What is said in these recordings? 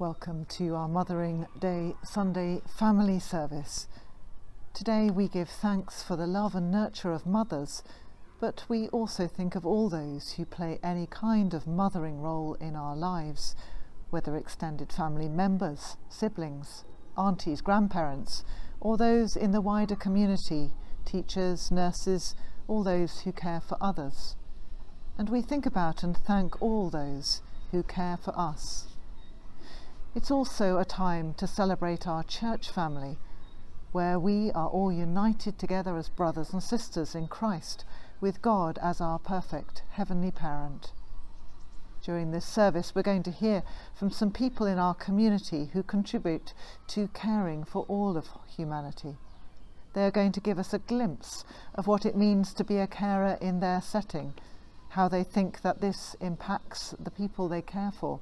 Welcome to our Mothering Day Sunday family service. Today we give thanks for the love and nurture of mothers, but we also think of all those who play any kind of mothering role in our lives, whether extended family members, siblings, aunties, grandparents, or those in the wider community, teachers, nurses, all those who care for others. And we think about and thank all those who care for us. It's also a time to celebrate our church family, where we are all united together as brothers and sisters in Christ, with God as our perfect heavenly parent. During this service, we're going to hear from some people in our community who contribute to caring for all of humanity. They are going to give us a glimpse of what it means to be a carer in their setting, how they think that this impacts the people they care for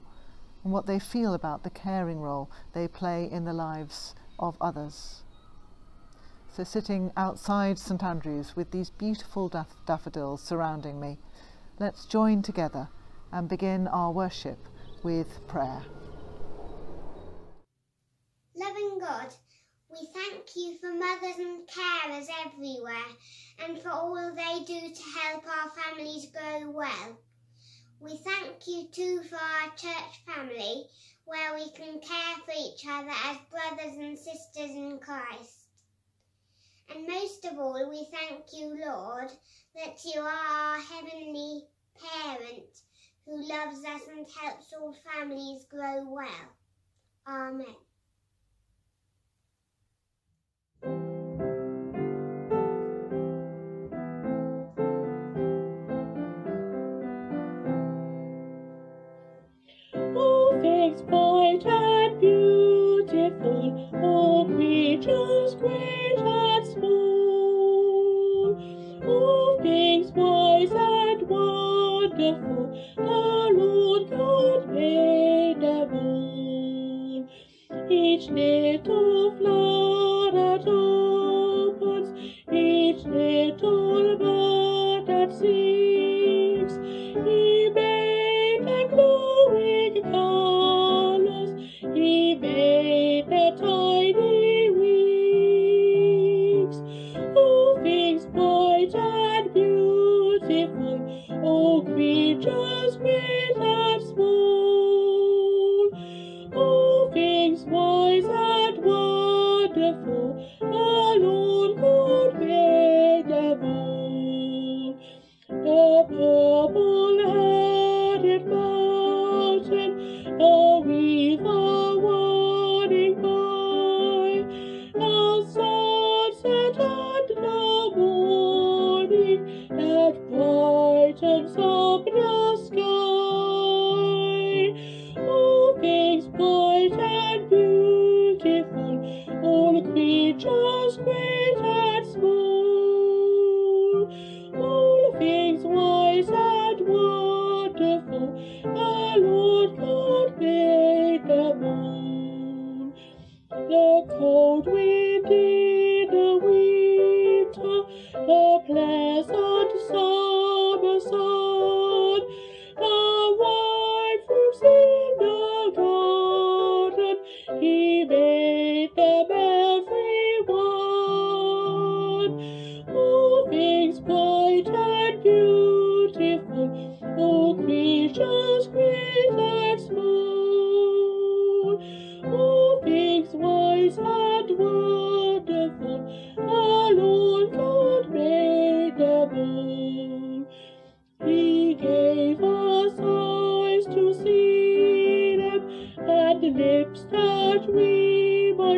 and what they feel about the caring role they play in the lives of others. So sitting outside St Andrews with these beautiful daff daffodils surrounding me, let's join together and begin our worship with prayer. Loving God, we thank you for mothers and carers everywhere and for all they do to help our families grow well. We thank you too for our church family, where we can care for each other as brothers and sisters in Christ. And most of all, we thank you, Lord, that you are our heavenly parent who loves us and helps all families grow well. Amen. Little flower that opens, each little bird that sings, He made them glowing colors, He made their tiny wings. All things bright and beautiful, all creatures great and small, all things and wonderful, the Lord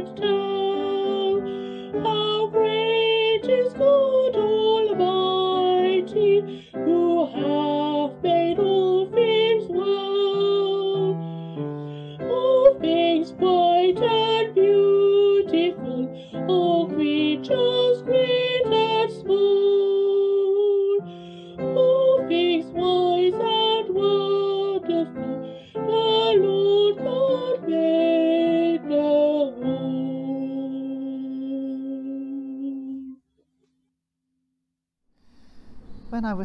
we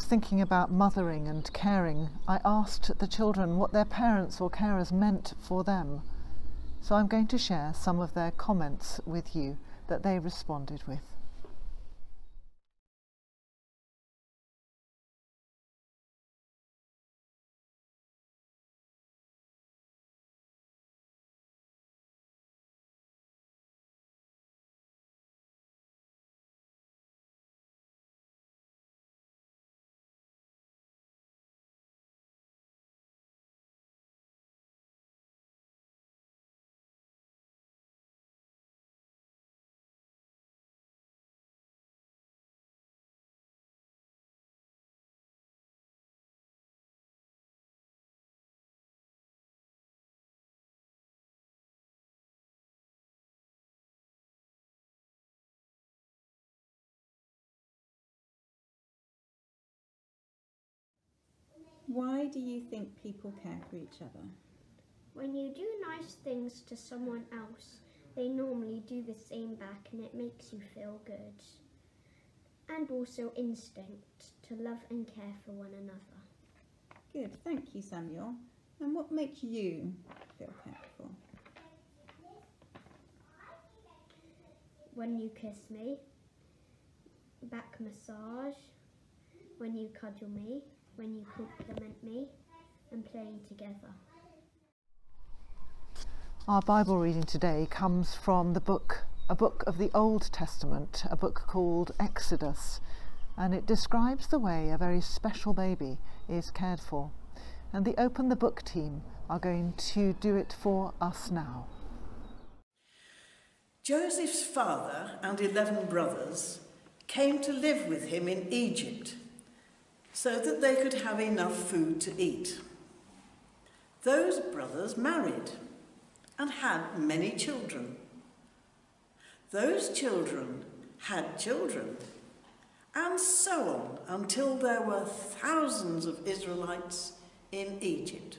thinking about mothering and caring, I asked the children what their parents or carers meant for them. So I'm going to share some of their comments with you that they responded with. Why do you think people care for each other? When you do nice things to someone else, they normally do the same back and it makes you feel good. And also instinct to love and care for one another. Good, thank you, Samuel. And what makes you feel cared for? When you kiss me, back massage, when you cuddle me, when you compliment me, and playing together. Our Bible reading today comes from the book, a book of the Old Testament, a book called Exodus, and it describes the way a very special baby is cared for. And the Open the Book team are going to do it for us now. Joseph's father and 11 brothers came to live with him in Egypt so that they could have enough food to eat. Those brothers married and had many children. Those children had children, and so on until there were thousands of Israelites in Egypt.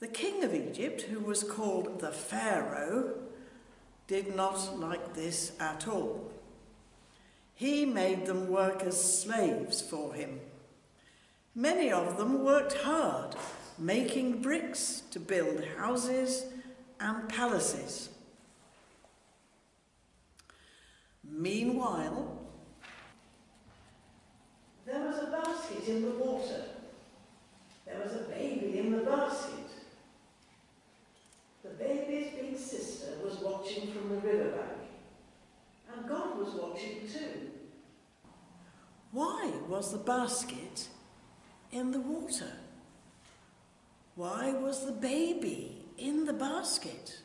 The king of Egypt, who was called the Pharaoh, did not like this at all. He made them work as slaves for him. Many of them worked hard, making bricks to build houses and palaces. Meanwhile, there was a basket in the water. There was a baby in the basket. The baby's big sister was watching from the riverbank, and God was watching too. Why was the basket in the water? Why was the baby in the basket?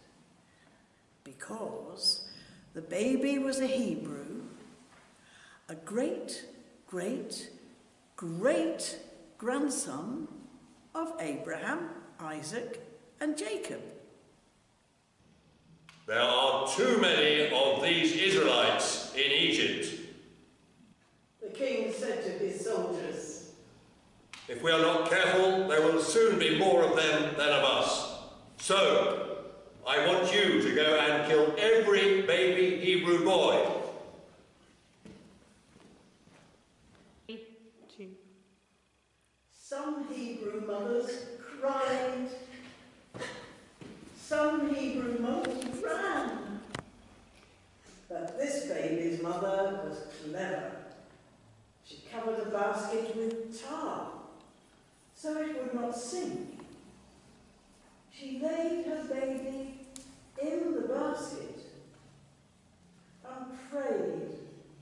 Because the baby was a Hebrew, a great, great, great grandson of Abraham, Isaac, and Jacob. There are too many of these Israelites in Egypt. The king said to his soldiers, If we are not careful, there will soon be more of them than of us. So, I want you to go and kill every baby Hebrew boy. Some Hebrew mothers cried. Some Hebrew mothers ran. But this baby's mother was clever. She covered a basket with tar so it would not sink. She laid her baby in the basket and prayed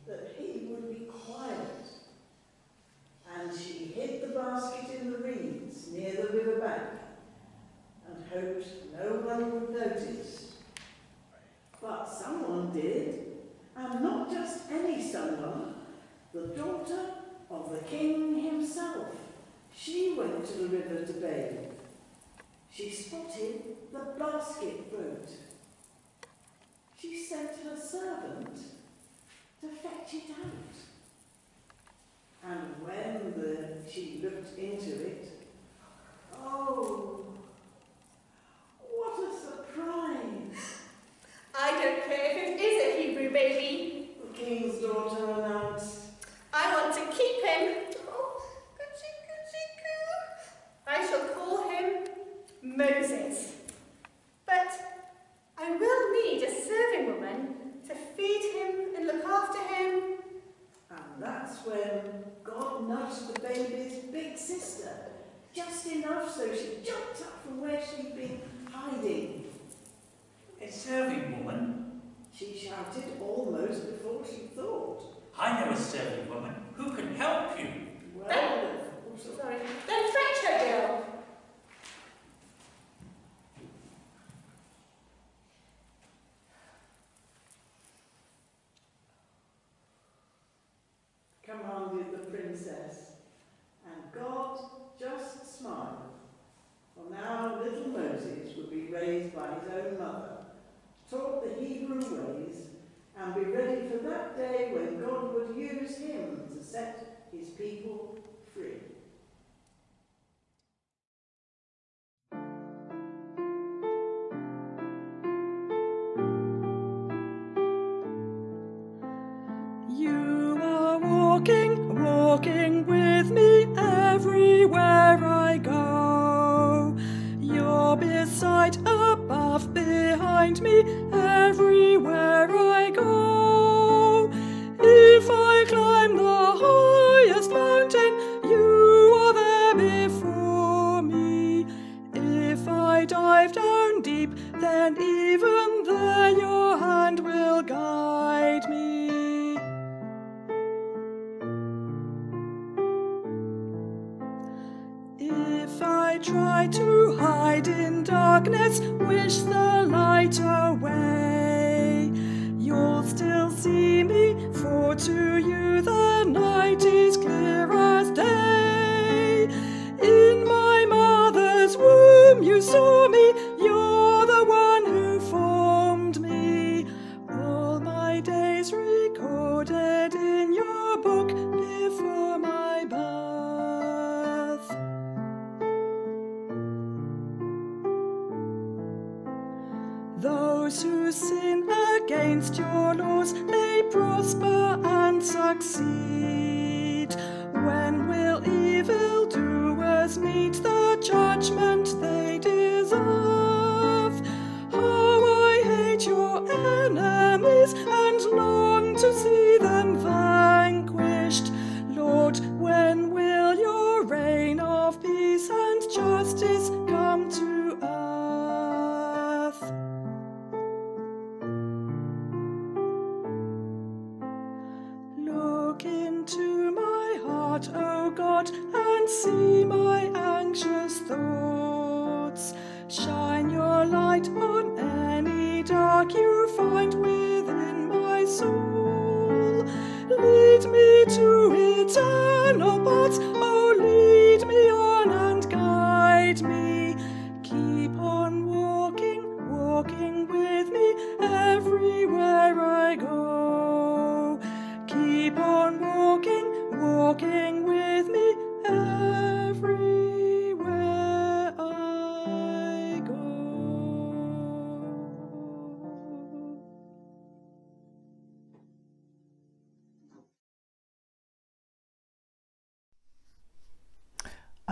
that he would be quiet. And she hid the basket in the reeds near the river bank hoped no one would notice. But someone did, and not just any someone, the daughter of the king himself. She went to the river to bathe. She spotted the basket boat. She sent her servant to fetch it out. And when the, she looked into it, oh, walking, walking with me everywhere I go. You're beside, above, behind me everywhere I go. If I climb the highest mountain, you are there before me. If I dive down deep, then darkness, wish the light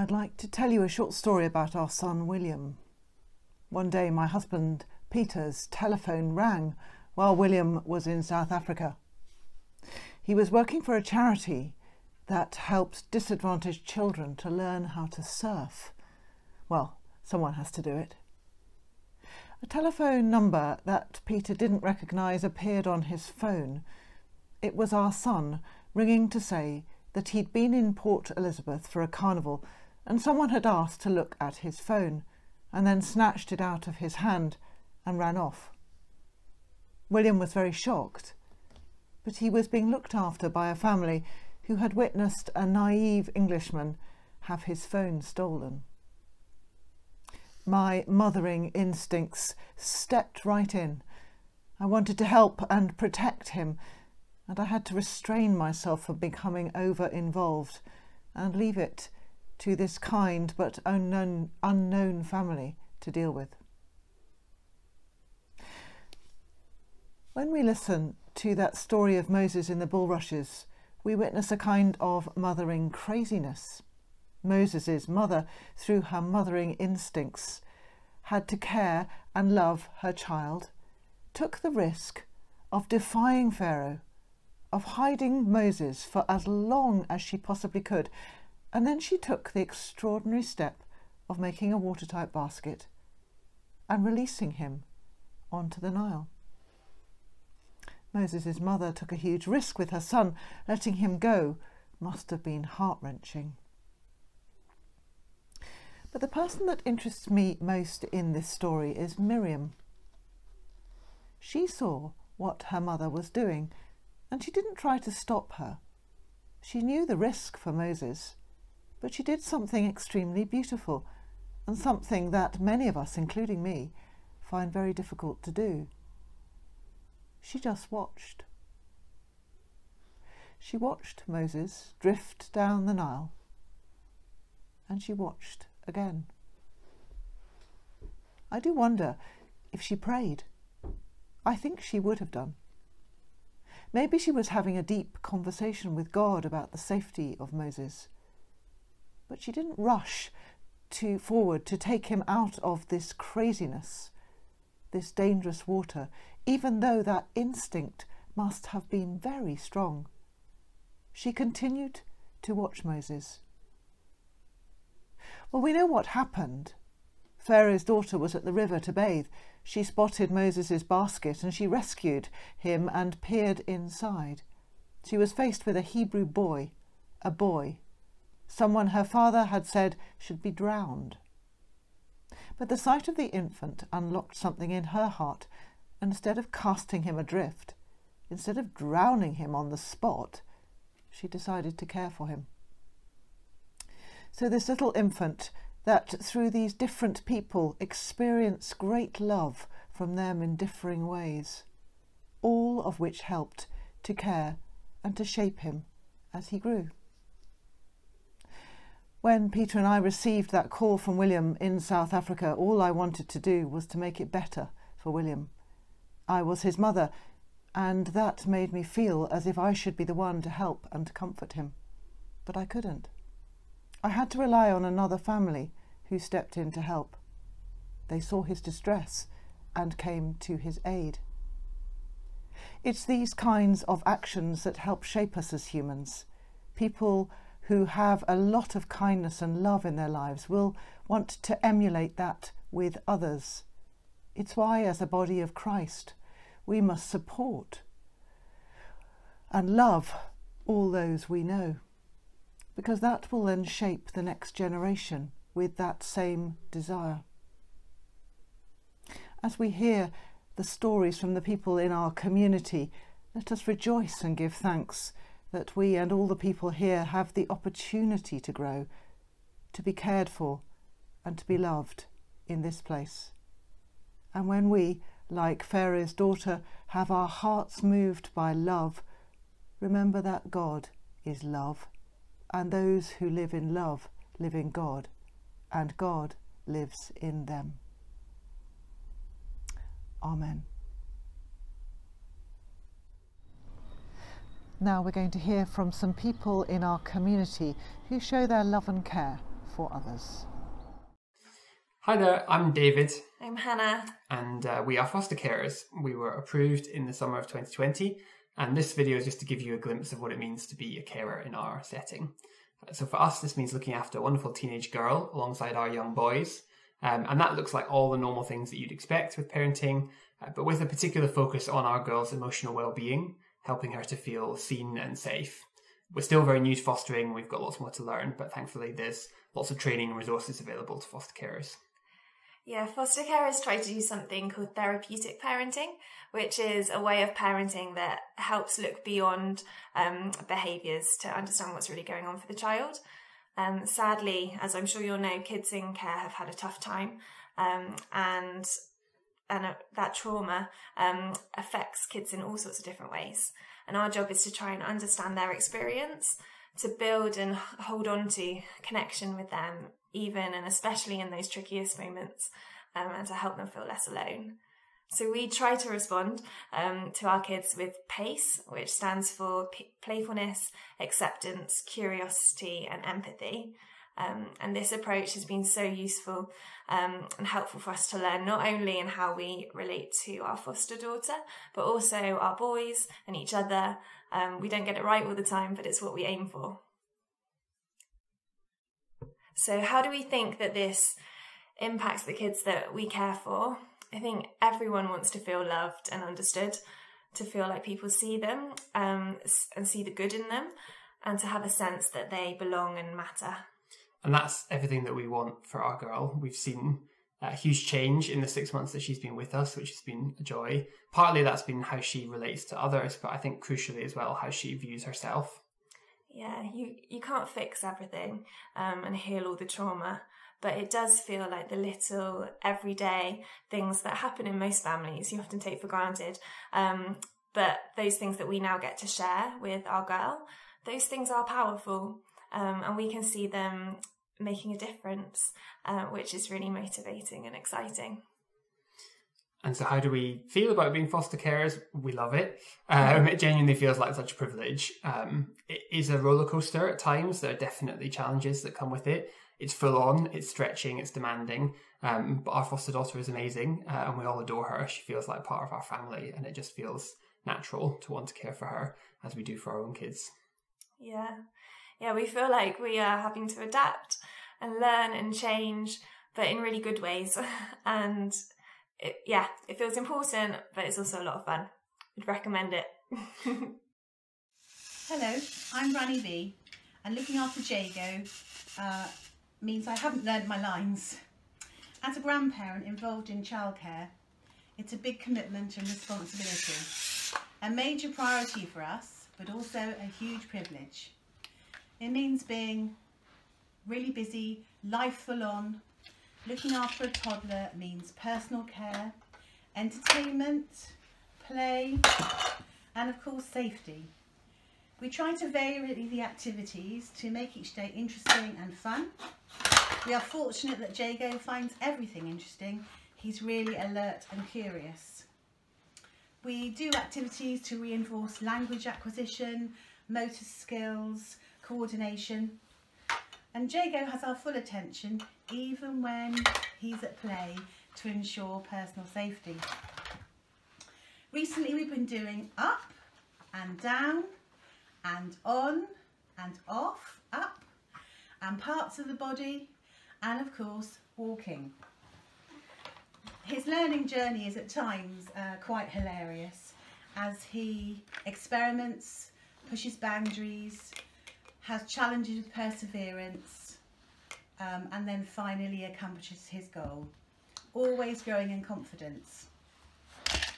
I'd like to tell you a short story about our son William. One day, my husband Peter's telephone rang while William was in South Africa. He was working for a charity that helps disadvantaged children to learn how to surf. Well, someone has to do it. A telephone number that Peter didn't recognise appeared on his phone. It was our son ringing to say that he'd been in Port Elizabeth for a carnival and someone had asked to look at his phone and then snatched it out of his hand and ran off. William was very shocked, but he was being looked after by a family who had witnessed a naive Englishman have his phone stolen. My mothering instincts stepped right in. I wanted to help and protect him, and I had to restrain myself from becoming over involved and leave it to this kind but unknown, unknown family to deal with. When we listen to that story of Moses in the bulrushes, we witness a kind of mothering craziness. Moses' mother, through her mothering instincts, had to care and love her child, took the risk of defying Pharaoh, of hiding Moses for as long as she possibly could, and then she took the extraordinary step of making a watertight basket and releasing him onto the Nile. Moses' mother took a huge risk with her son. Letting him go must have been heart wrenching. But the person that interests me most in this story is Miriam. She saw what her mother was doing and she didn't try to stop her. She knew the risk for Moses, but she did something extremely beautiful and something that many of us, including me, find very difficult to do. She just watched. She watched Moses drift down the Nile, and she watched again. I do wonder if she prayed. I think she would have done. Maybe she was having a deep conversation with God about the safety of Moses. But she didn't rush to forward to take him out of this craziness, this dangerous water, even though that instinct must have been very strong. She continued to watch Moses. Well, we know what happened. Pharaoh's daughter was at the river to bathe. She spotted Moses' basket and she rescued him and peered inside. She was faced with a Hebrew boy, a boy someone her father had said should be drowned. But the sight of the infant unlocked something in her heart, instead of casting him adrift, instead of drowning him on the spot, she decided to care for him. So this little infant that through these different people experienced great love from them in differing ways, all of which helped to care and to shape him as he grew. When Peter and I received that call from William in South Africa, all I wanted to do was to make it better for William. I was his mother, and that made me feel as if I should be the one to help and comfort him. But I couldn't. I had to rely on another family who stepped in to help. They saw his distress and came to his aid. It's these kinds of actions that help shape us as humans. People who have a lot of kindness and love in their lives will want to emulate that with others. It's why, as a body of Christ, we must support and love all those we know, because that will then shape the next generation with that same desire. As we hear the stories from the people in our community, let us rejoice and give thanks that we and all the people here have the opportunity to grow, to be cared for, and to be loved in this place. And when we, like Pharaoh's daughter, have our hearts moved by love, remember that God is love, and those who live in love live in God, and God lives in them. Amen. Now we're going to hear from some people in our community who show their love and care for others. Hi there, I'm David. I'm Hannah. And uh, we are foster carers. We were approved in the summer of 2020, and this video is just to give you a glimpse of what it means to be a carer in our setting. So for us, this means looking after a wonderful teenage girl alongside our young boys. Um, and that looks like all the normal things that you'd expect with parenting, uh, but with a particular focus on our girl's emotional well-being helping her to feel seen and safe. We're still very new to fostering, we've got lots more to learn, but thankfully there's lots of training and resources available to foster carers. Yeah, foster carers try to do something called therapeutic parenting, which is a way of parenting that helps look beyond um, behaviours to understand what's really going on for the child. Um, sadly, as I'm sure you'll know, kids in care have had a tough time, um, and and uh, that trauma um, affects kids in all sorts of different ways. And our job is to try and understand their experience, to build and hold on to connection with them, even and especially in those trickiest moments, um, and to help them feel less alone. So we try to respond um, to our kids with PACE, which stands for playfulness, acceptance, curiosity, and empathy. Um, and this approach has been so useful um, and helpful for us to learn not only in how we relate to our foster daughter, but also our boys and each other. Um, we don't get it right all the time, but it's what we aim for. So, how do we think that this impacts the kids that we care for? I think everyone wants to feel loved and understood, to feel like people see them um, and see the good in them, and to have a sense that they belong and matter. And that's everything that we want for our girl. We've seen a huge change in the six months that she's been with us, which has been a joy. Partly that's been how she relates to others, but I think crucially as well how she views herself. Yeah, you, you can't fix everything um, and heal all the trauma, but it does feel like the little everyday things that happen in most families you often take for granted. Um, but those things that we now get to share with our girl, those things are powerful um, and we can see them making a difference, uh, which is really motivating and exciting. And so, how do we feel about being foster carers? We love it. Um, it genuinely feels like such a privilege. Um, it is a roller coaster at times. There are definitely challenges that come with it. It's full on, it's stretching, it's demanding. Um, but our foster daughter is amazing, uh, and we all adore her. She feels like part of our family, and it just feels natural to want to care for her as we do for our own kids. Yeah, yeah, we feel like we are having to adapt and learn and change, but in really good ways. and it, yeah, it feels important, but it's also a lot of fun. I'd recommend it. Hello, I'm Granny B, and looking after Jago uh, means I haven't learned my lines. As a grandparent involved in childcare, it's a big commitment and responsibility. A major priority for us, but also a huge privilege. It means being really busy, life full on. Looking after a toddler means personal care, entertainment, play, and of course safety. We try to vary the activities to make each day interesting and fun. We are fortunate that Jago finds everything interesting. He's really alert and curious. We do activities to reinforce language acquisition, motor skills, coordination. And Jago has our full attention even when he's at play to ensure personal safety. Recently we've been doing up and down and on and off, up and parts of the body and of course walking. His learning journey is at times uh, quite hilarious as he experiments, pushes boundaries, has challenges with perseverance, um, and then finally accomplishes his goal, always growing in confidence.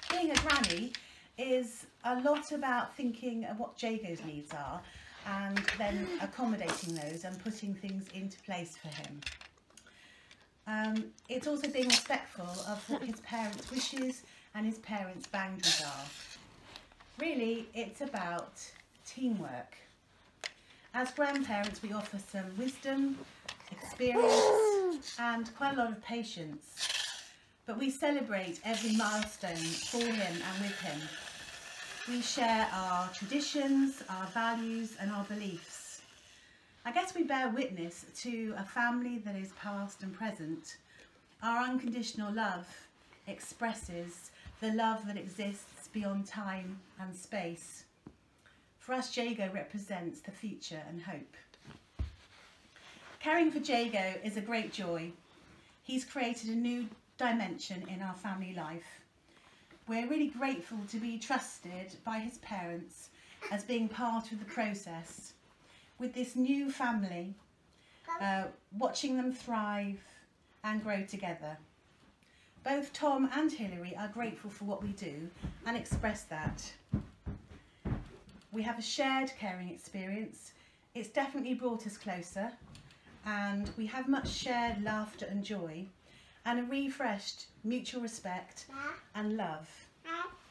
Being a granny is a lot about thinking of what Jago's needs are and then accommodating those and putting things into place for him. Um, it's also being respectful of what his parents' wishes and his parents' boundaries are. Really, it's about teamwork. As grandparents, we offer some wisdom, experience, and quite a lot of patience. But we celebrate every milestone for him and with him. We share our traditions, our values, and our beliefs. I guess we bear witness to a family that is past and present. Our unconditional love expresses the love that exists beyond time and space. For us, Jago represents the future and hope. Caring for Jago is a great joy. He's created a new dimension in our family life. We're really grateful to be trusted by his parents as being part of the process with this new family, uh, watching them thrive and grow together. Both Tom and Hilary are grateful for what we do and express that. We have a shared caring experience. It's definitely brought us closer and we have much shared laughter and joy and a refreshed mutual respect and love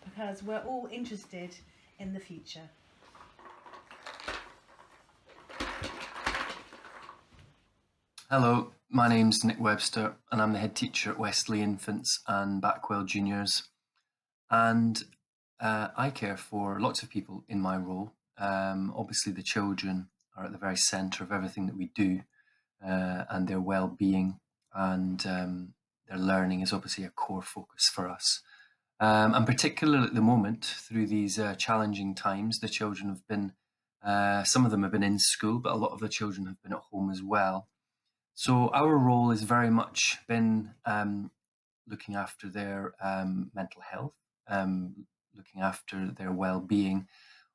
because we're all interested in the future. Hello, my name's Nick Webster and I'm the head teacher at West Leigh Infants and Backwell Juniors. And uh, I care for lots of people in my role. Um, obviously, the children are at the very centre of everything that we do. uh, and their well-being and um, their learning is obviously a core focus for us. Um, and particularly at the moment, through these uh, challenging times, the children have been, uh, some of them have been in school, but a lot of the children have been at home as well. So our role has very much been um, looking after their um, mental health, um, looking after their well-being,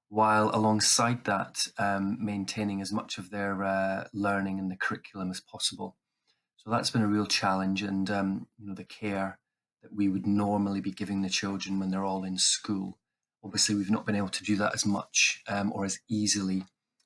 while alongside that, um, maintaining as much of their uh, learning in the curriculum as possible. So that's been a real challenge, and um, you know the care that we would normally be giving the children when they're all in school. Obviously, we've not been able to do that as much um, or as easily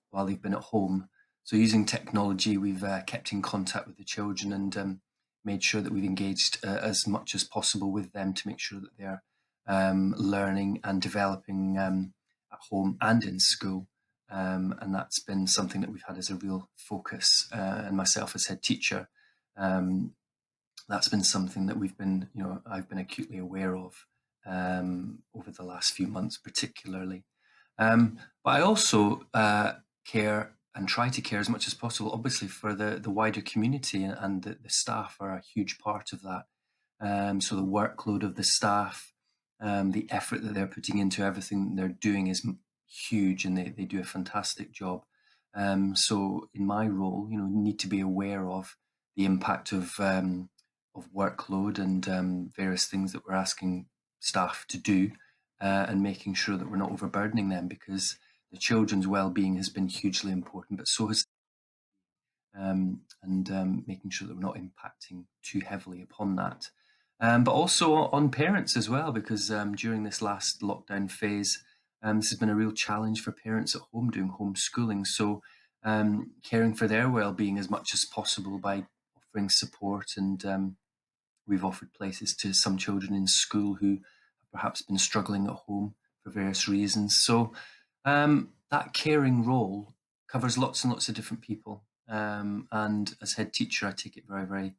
while they've been at home. So, using technology, we've uh, kept in contact with the children and um, made sure that we've engaged uh, as much as possible with them to make sure that they're um, learning and developing um, at home and in school. Um, and that's been something that we've had as a real focus. Uh, and myself as head teacher, um, that's been something that we've been, you know, I've been acutely aware of um, over the last few months, particularly. Um, but I also uh, care and try to care as much as possible, obviously, for the, the wider community, and, and the, the staff are a huge part of that. Um, so the workload of the staff, um, the effort that they're putting into everything they're doing is huge, and they, they do a fantastic job. Um, so in my role, you know, need to be aware of the impact of um, of workload and um, various things that we're asking staff to do uh, and making sure that we're not overburdening them because the children's well-being has been hugely important but so has um, and um, making sure that we're not impacting too heavily upon that um, but also on parents as well because um, during this last lockdown phase um, this has been a real challenge for parents at home doing homeschooling so caring for their well-being as much as possible by offering support and um, We've offered places to some children in school who have perhaps been struggling at home for various reasons. So um, that caring role covers lots and lots of different people. Um, and as head teacher, I take it very, very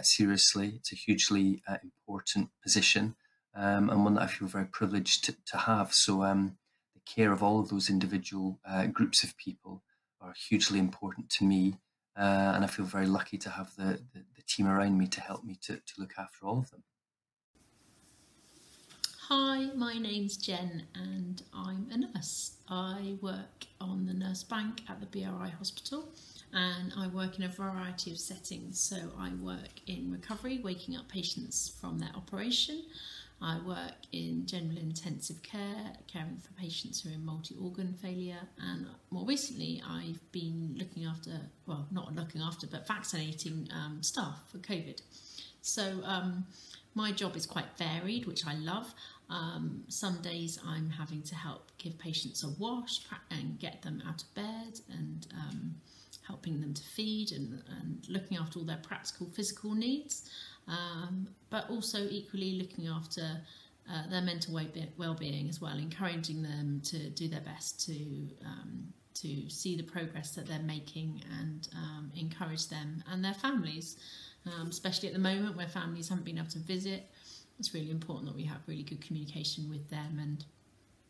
seriously. It's a hugely uh, important position um, and one that I feel very privileged to, to have. So um, the care of all of those individual uh, groups of people are hugely important to me uh, and I feel very lucky to have the, the, the, team around me to help me to, to look after all of them. Hi, my name's Jen and I'm a nurse. I work on the nurse bank at the BRI hospital and I work in a variety of settings. So I work in recovery, waking up patients from their operation. I work in general intensive care, caring for patients who are in multi-organ failure, and more recently I've been looking after, well, not looking after, but vaccinating um, staff for COVID. So um, my job is quite varied, which I love. Um, some days I'm having to help give patients a wash and get them out of bed and um, helping them to feed and, and looking after all their practical physical needs um, but also equally looking after uh, their mental well-being as well, encouraging them to do their best to um, to see the progress that they're making and um, encourage them and their families, um, especially at the moment where families haven't been able to visit. It's really important that we have really good communication with them and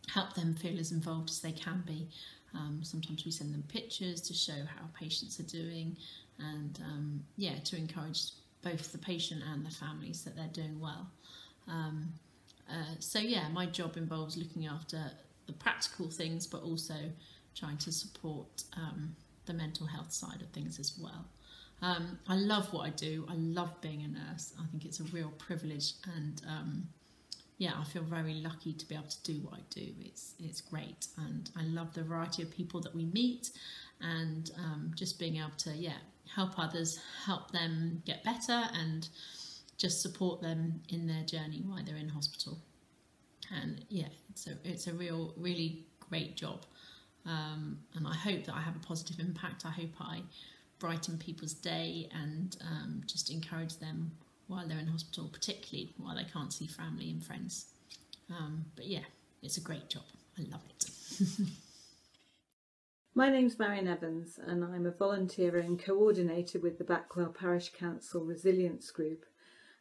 help them feel as involved as they can be. Um, sometimes we send them pictures to show how patients are doing and um, yeah, to encourage both the patient and the families that they're doing well. Um, uh, so yeah, my job involves looking after the practical things, but also trying to support um, the mental health side of things as well. Um, I love what I do. I love being a nurse. I think it's a real privilege, and um, yeah, I feel very lucky to be able to do what I do. It's it's great, and I love the variety of people that we meet, and um, just being able to yeah help others, help them get better, and just support them in their journey while they're in hospital. And yeah, it's a it's a real really great job, um, and I hope that I have a positive impact. I hope I brighten people's day and um, just encourage them while they're in hospital, particularly while they can't see family and friends. Um, but yeah, it's a great job. I love it. My name's Marion Evans and I'm a volunteer and coordinator with the Backwell Parish Council Resilience Group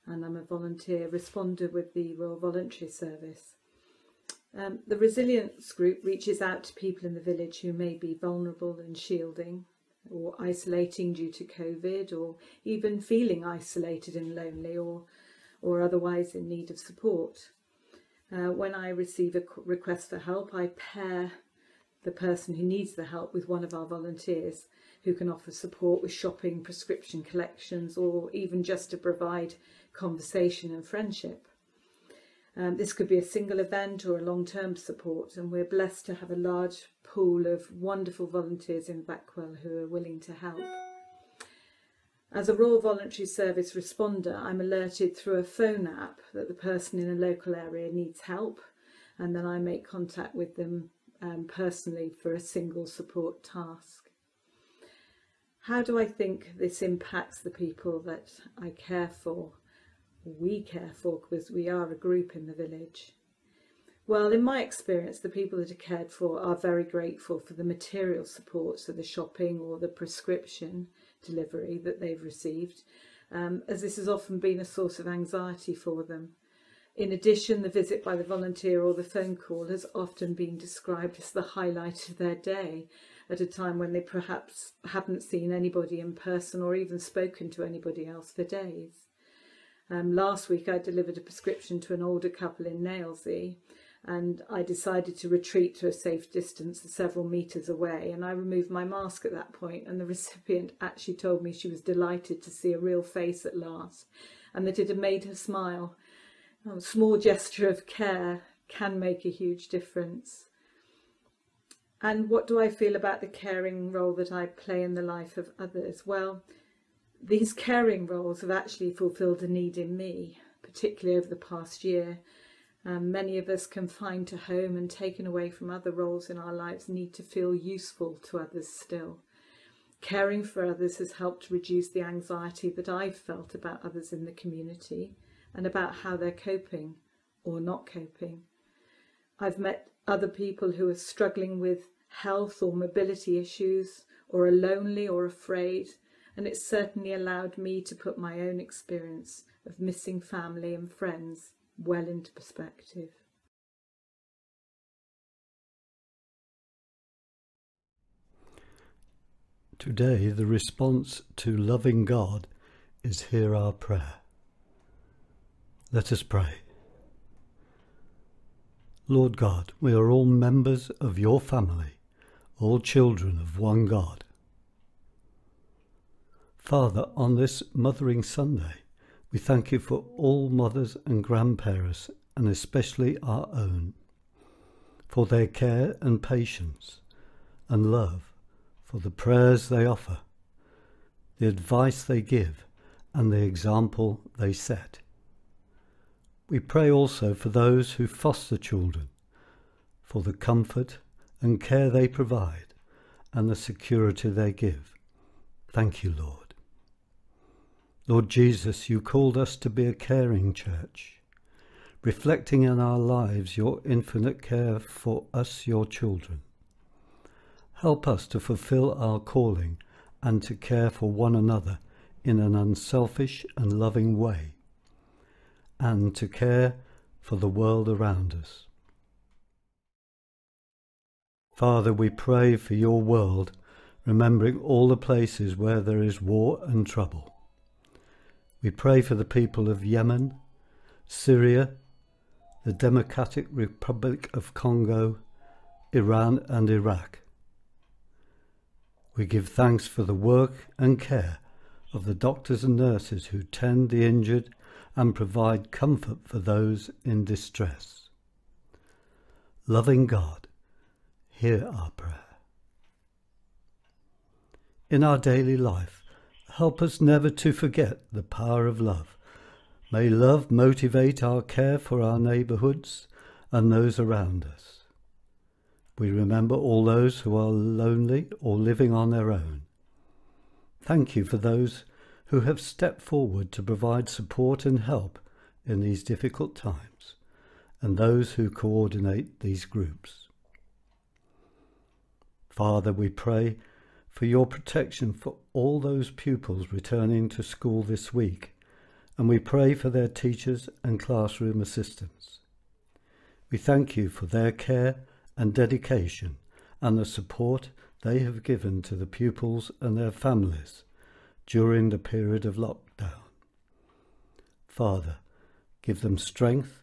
and I'm a volunteer responder with the Royal Voluntary Service. Um, the Resilience Group reaches out to people in the village who may be vulnerable and shielding or isolating due to COVID, or even feeling isolated and lonely or, or otherwise in need of support. Uh, when I receive a request for help, I pair the person who needs the help with one of our volunteers who can offer support with shopping, prescription collections, or even just to provide conversation and friendship. Um, this could be a single event or a long-term support and we're blessed to have a large pool of wonderful volunteers in Backwell who are willing to help. As a Royal Voluntary Service responder, I'm alerted through a phone app that the person in a local area needs help and then I make contact with them um, personally for a single support task. How do I think this impacts the people that I care for? We care for because we are a group in the village? Well, in my experience, the people that are cared for are very grateful for the material support, so the shopping or the prescription delivery that they've received, um, as this has often been a source of anxiety for them. In addition, the visit by the volunteer or the phone call has often been described as the highlight of their day at a time when they perhaps haven't seen anybody in person or even spoken to anybody else for days. Um, last week I delivered a prescription to an older couple in Nailsea and I decided to retreat to a safe distance several metres away and I removed my mask at that point and the recipient actually told me she was delighted to see a real face at last and that it had made her smile. A small gesture of care can make a huge difference. And what do I feel about the caring role that I play in the life of others? Well, these caring roles have actually fulfilled a need in me, particularly over the past year. Um, many of us confined to home and taken away from other roles in our lives need to feel useful to others still. Caring for others has helped reduce the anxiety that I've felt about others in the community and about how they're coping or not coping. I've met other people who are struggling with health or mobility issues or are lonely or afraid and it certainly allowed me to put my own experience of missing family and friends well into perspective. Today, the response to loving God is Hear Our Prayer. Let us pray. Lord God, we are all members of your family, all children of one God. Father, on this Mothering Sunday, we thank you for all mothers and grandparents, and especially our own, for their care and patience and love, for the prayers they offer, the advice they give, and the example they set. We pray also for those who foster children, for the comfort and care they provide, and the security they give. Thank you, Lord. Lord Jesus, you called us to be a caring church, reflecting in our lives your infinite care for us, your children. Help us to fulfill our calling and to care for one another in an unselfish and loving way, and to care for the world around us. Father, we pray for your world, remembering all the places where there is war and trouble. We pray for the people of Yemen, Syria, the Democratic Republic of Congo, Iran and Iraq. We give thanks for the work and care of the doctors and nurses who tend the injured and provide comfort for those in distress. Loving God, hear our prayer. In our daily life, help us never to forget the power of love. May love motivate our care for our neighbourhoods and those around us. We remember all those who are lonely or living on their own. Thank you for those who have stepped forward to provide support and help in these difficult times, and those who coordinate these groups. Father, we pray for your protection for all those pupils returning to school this week, and we pray for their teachers and classroom assistants. We thank you for their care and dedication and the support they have given to the pupils and their families during the period of lockdown. Father, give them strength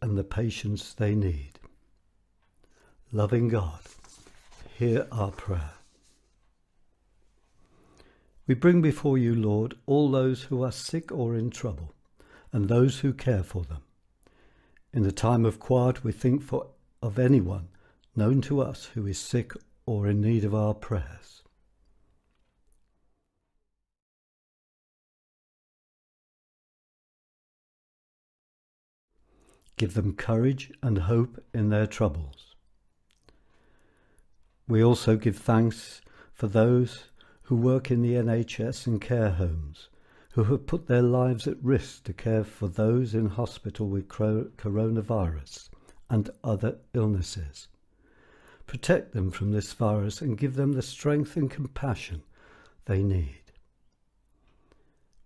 and the patience they need. Loving God, hear our prayer. We bring before you, Lord, all those who are sick or in trouble, and those who care for them. In the time of quiet, we think for, of anyone known to us who is sick or in need of our prayers. Give them courage and hope in their troubles. We also give thanks for those who work in the NHS and care homes, who have put their lives at risk to care for those in hospital with coronavirus and other illnesses. Protect them from this virus and give them the strength and compassion they need.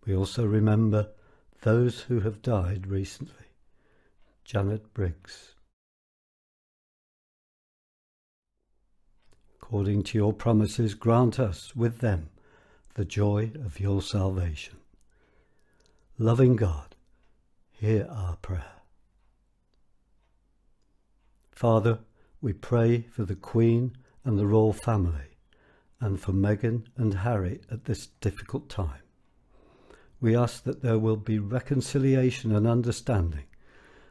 We also remember those who have died recently. Janet Briggs. According to your promises, grant us with them the joy of your salvation. Loving God, hear our prayer. Father, we pray for the Queen and the royal family and for Meghan and Harry at this difficult time. We ask that there will be reconciliation and understanding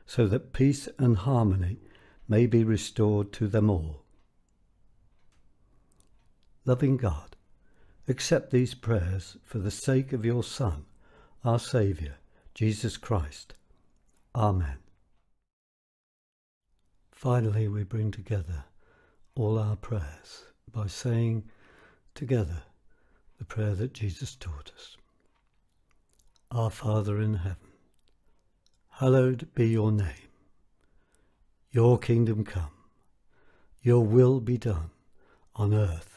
so that peace and harmony may be restored to them all. Loving God, accept these prayers for the sake of your Son, our Saviour, Jesus Christ. Amen. Finally, we bring together all our prayers by saying together the prayer that Jesus taught us. Our Father in heaven, hallowed be your name. Your kingdom come, your will be done on earth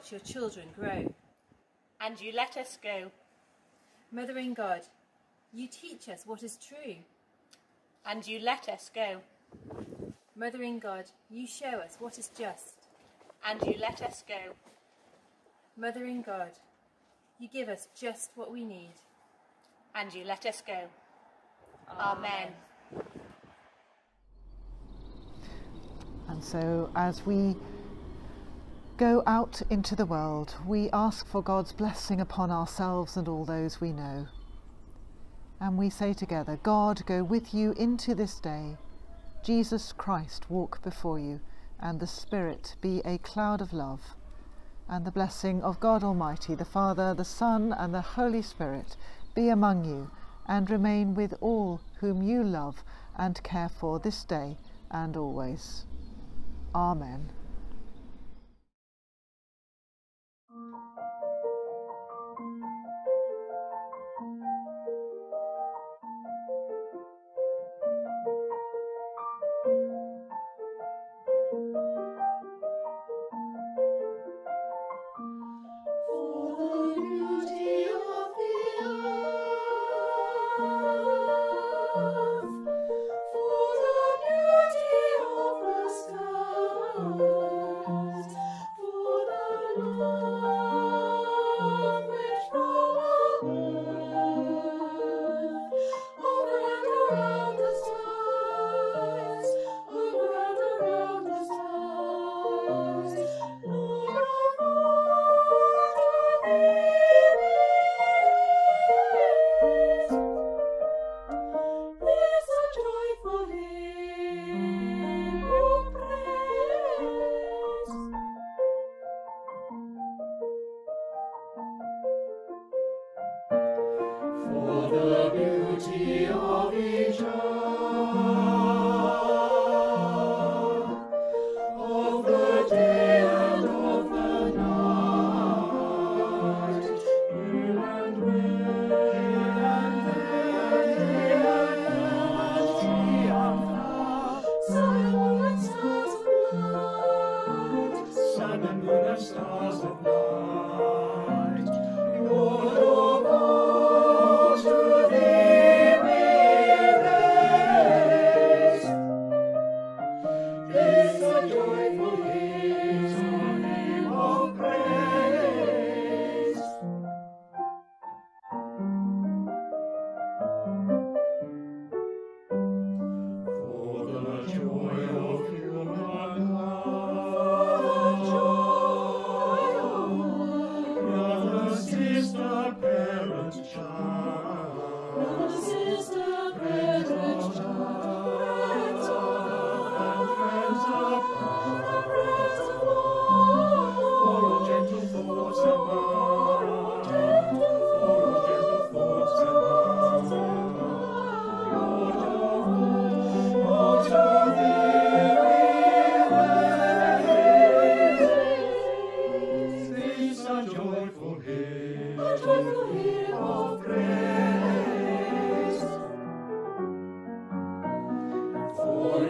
Watch your children grow. And you let us go. Mothering God, you teach us what is true. And you let us go. Mothering God, you show us what is just. And you let us go. Mothering God, You give us just what we need. And you let us go. Amen. And so, as we go out into the world, we ask for God's blessing upon ourselves and all those we know. And we say together, God, go with you into this day. Jesus Christ, walk before you, and the Spirit be a cloud of love. And the blessing of God Almighty, the Father, the Son, and the Holy Spirit be among you and remain with all whom you love and care for this day and always. Amen. Thank you.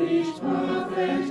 each perfect.